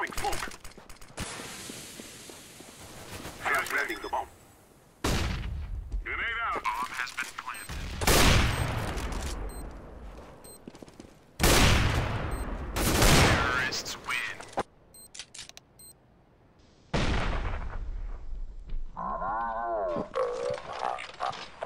throwing smoke. I'm the bomb. Grenade out. Bomb has been planted. Terrorists win.